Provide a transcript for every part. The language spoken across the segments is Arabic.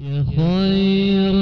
يا خير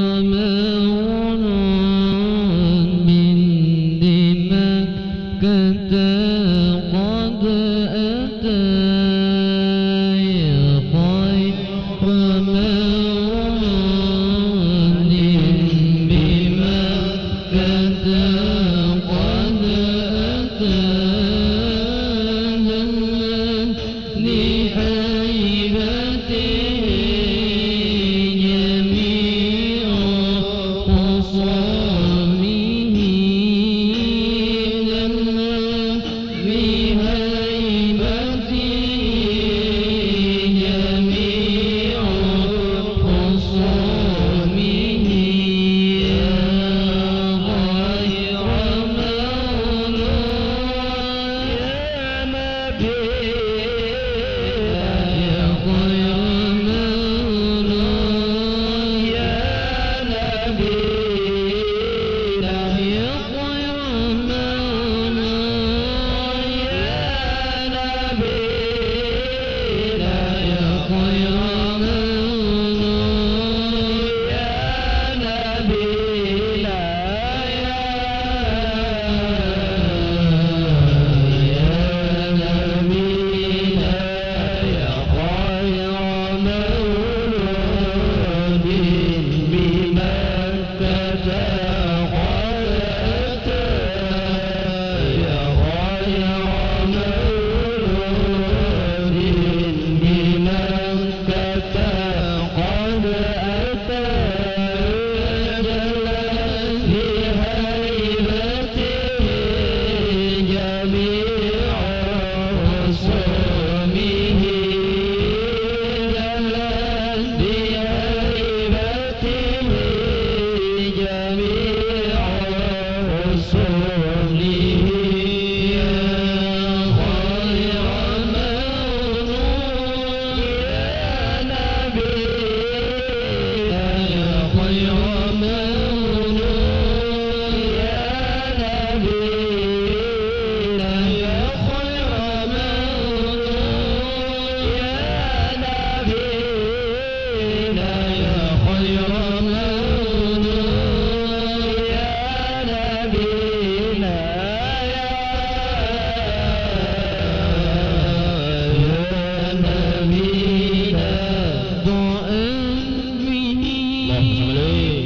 به كل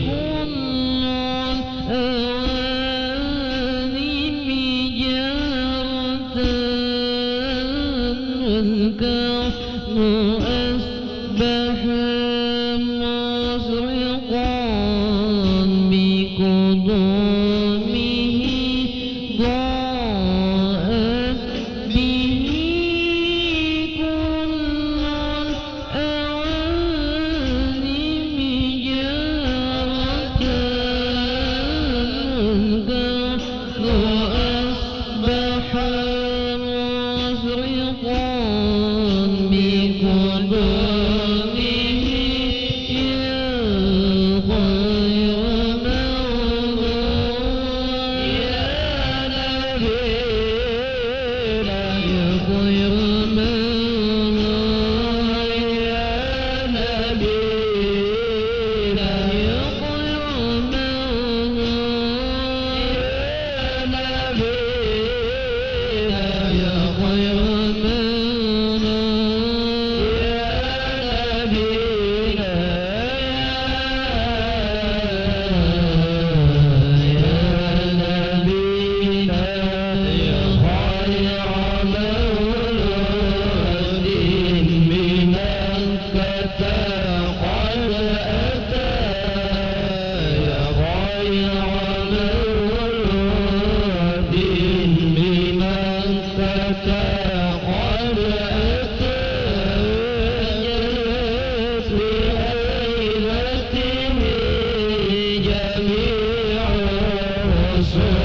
Christmas.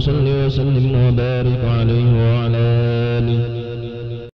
صل وسلم وبارك عليه وعلى آله.